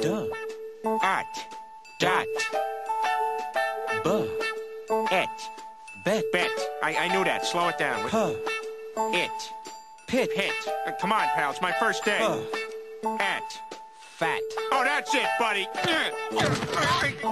Duh. At. Dot. Buh. Et. Bet. Bet. I, I knew that. Slow it down. Huh. It. Pit. Hit. Uh, come on, pal. It's my first day. Huh. At. Fat. Oh, that's it, buddy.